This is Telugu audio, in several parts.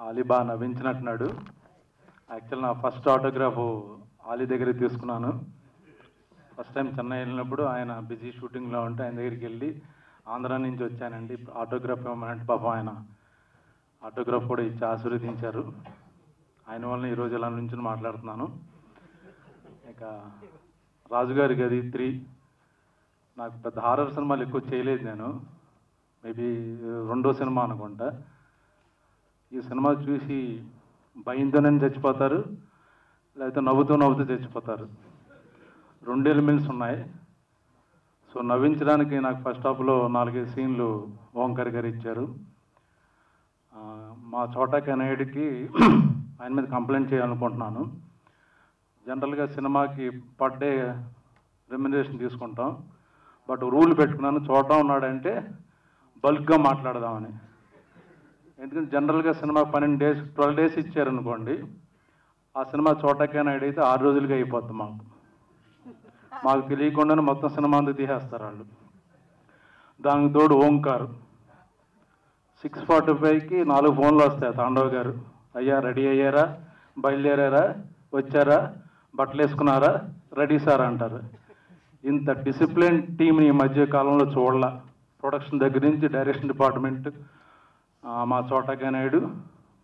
ఆలీ బాగా నవ్వించినట్టున్నాడు. యాక్చువల్ నా ఫస్ట్ ఆటోగ్రాఫ్ ఆలీ దగ్గర తీసుకున్నాను. ఫస్ట్ టైం చెన్నై వెళ్ళినప్పుడు ఆయన బిజీ షూటింగ్లో ఉంటే ఆయన దగ్గరికి వెళ్ళి ఆంధ్ర నుంచి వచ్చానండి. ఆటోగ్రాఫ్ ఇవ్వమనంటే పాపం ఆయన. ఆటోగ్రాఫ్ కూడా ఇచ్చి ఆశీర్వదించారు. ఆయన వల్ల ఈరోజు ఇలా నుంచి మాట్లాడుతున్నాను. ఇక రాజుగారి గది త్రీ నాకు పెద్ద హారర్ సినిమాలు ఎక్కువ చేయలేదు నేను. మేబీ uh, రెండో సినిమా అనుకుంటా. ఈ సినిమా చూసి భయంతోనే చచ్చిపోతారు లేకపోతే నవ్వుతూ నవ్వుతూ చచ్చిపోతారు. రెండు ఎలిమెంట్స్ ఉన్నాయి. సో నవ్వించడానికి నాకు ఫస్ట్ హాఫ్లో నాలుగైదు సీన్లు ఓంకర్ గారు ఇచ్చారు. మా చోటా కనేడికి ఆయన మీద కంప్లైంట్ చేయాలనుకుంటున్నాను. జనరల్గా సినిమాకి పర్ డే రెమ్యునరేషన్ తీసుకుంటాం. బట్ రూల్ పెట్టుకున్నాను చోట ఉన్నాడంటే బల్క్గా మాట్లాడదామని. ఎందుకంటే జనరల్గా సినిమా పన్నెండు డేస్ ట్వెల్వ్ డేస్ ఇచ్చారనుకోండి ఆ సినిమా చోటకైనా నాయుడు అయితే ఆరు రోజులుగా అయిపోద్ది మాకు. మాకు తెలియకుండానే మొత్తం సినిమా అంతా తీసేస్తారు వాళ్ళు. దానికి తోడు ఓంకార్. సిక్స్ ఫార్టీ ఫైవ్కి నాలుగు ఫోన్లు వస్తాయి తాండవ్ గారు. అయ్యా రెడీ అయ్యారా? బయలుదేరారా? వచ్చారా? బట్టలు వేసుకున్నారా? రెడీ సార్ అంటారు. ఇంత డిసిప్లిన్ టీంని ఈ మధ్య కాలంలో చూడాల. ప్రొడక్షన్ దగ్గర నుంచి డైరెక్షన్ డిపార్ట్మెంట్ మా చోటగా నాయుడు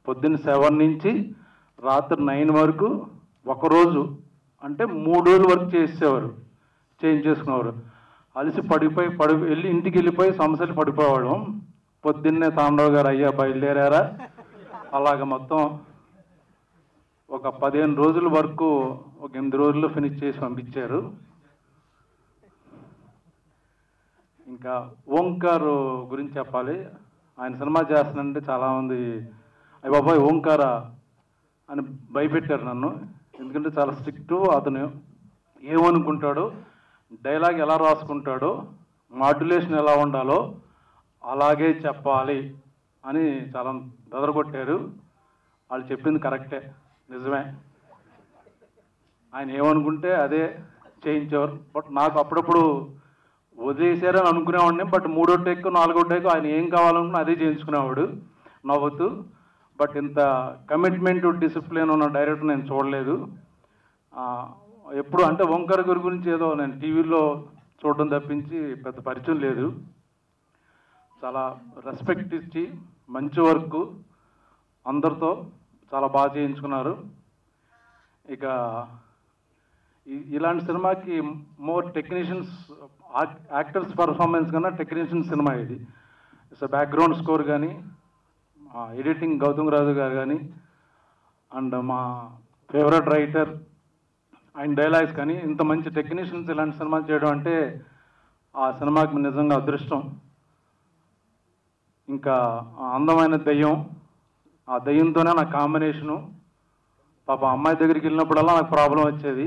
పొద్దున్న సెవెన్ నుంచి రాత్రి నైన్ వరకు ఒకరోజు అంటే మూడు రోజులు వర్క్ చేసేవారు చేంజ్ చేసుకునేవారు. అలసి పడిపోయి పడి వెళ్ళి ఇంటికి వెళ్ళిపోయి సమస్యలు పడిపోవడం. పొద్దున్నే తాండవ్ గారు అయ్యా బయలుదేరారా? అలాగ మొత్తం ఒక పదిహేను రోజుల వరకు ఒక ఎనిమిది రోజుల్లో ఫినిష్ చేసి పంపించారు. ఇంకా ఓంకార్ గురించి చెప్పాలి. ఆయన సినిమా చేస్తానంటే చాలామంది అయ్యి బాబాయ్ ఓంకారా అని భయపెట్టారు నన్ను. ఎందుకంటే చాలా స్ట్రిక్ట్ అతను ఏమనుకుంటాడు డైలాగ్ ఎలా రాసుకుంటాడో మాడ్యులేషన్ ఎలా ఉండాలో అలాగే చెప్పాలి అని చాలా బెదరగొట్టారు. వాళ్ళు చెప్పింది కరెక్టే నిజమే. ఆయన ఏమనుకుంటే అదే చేయించేవారు. బట్ నాకు అప్పుడప్పుడు వదిలేశారని అనుకునేవాడిని. బట్ మూడో టేక్ నాలుగో టేక్ ఆయన ఏం కావాలనుకున్నా అదే చేయించుకునేవాడు. నవ్వుతూ బట్ ఇంత కమిట్మెంట్ డిసిప్లిన్ ఉన్న డైరెక్టర్ నేను చూడలేదు. ఎప్పుడు అంటే ఓంకార్ గారి గురించి ఏదో నేను టీవీలో చూడడం తప్పించి పెద్ద పరిచయం లేదు. చాలా రెస్పెక్ట్ ఇచ్చి మంచి వర్క్ అందరితో చాలా బాగా చేయించుకున్నారు. ఇక ఇలాంటి సినిమాకి మోర్ టెక్నీషియన్స్ యాక్టర్స్ పర్ఫార్మెన్స్ కన్నా టెక్నీషియన్ సినిమా ఇది. ఇట్స్ బ్యాక్గ్రౌండ్ స్కోర్ కానీ ఎడిటింగ్ గౌతమ్ రాజు గారు కానీ అండ్ మా ఫేవరెట్ రైటర్ ఆయన డైలాగ్స్ కానీ ఇంత మంచి టెక్నీషియన్స్ ఇలాంటి సినిమా చేయడం అంటే ఆ సినిమాకి నిజంగా అదృష్టం. ఇంకా అందమైన దెయ్యం ఆ దయ్యంతోనే నా కాంబినేషను పాప అమ్మాయి దగ్గరికి వెళ్ళినప్పుడల్లా నాకు ప్రాబ్లం వచ్చేది.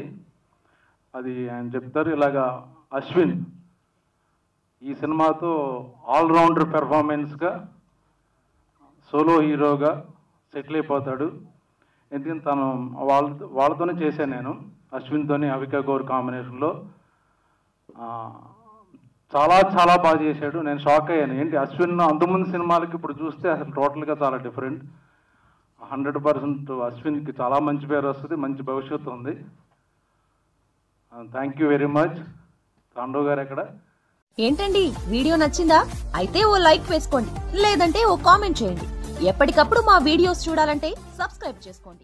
అది ఆయన చెప్తారు ఇలాగా అశ్విన్ ఈ సినిమాతో ఆల్రౌండర్ పెర్ఫార్మెన్స్గా సోలో హీరోగా సెటిల్ అయిపోతాడు. ఎందుకంటే తను వాళ్ళ వాళ్ళతోనే చేశాను నేను అశ్విన్తోని అవికా గౌర్ కాంబినేషన్లో. చాలా చాలా బాగా చేశాడు. నేను షాక్ అయ్యాను. ఏంటి అశ్విన్ అంతకుముందు సినిమాలకి ఇప్పుడు చూస్తే అసలు టోటల్గా చాలా డిఫరెంట్. హండ్రెడ్ పర్సెంట్ అశ్విన్కి చాలా మంచి పేరు వస్తుంది మంచి భవిష్యత్తు ఉంది. Thank you very much Tandav garu ఎక్కడ? ఏంటండి? వీడియో నచ్చిందా? అయితే ఓ లైక్ వేసుకోండి. లేదంటే ఓ కామెంట్ చేయండి. ఎప్పటికప్పుడు మా వీడియోస్ చూడాలంటే సబ్స్క్రైబ్ చేసుకోండి.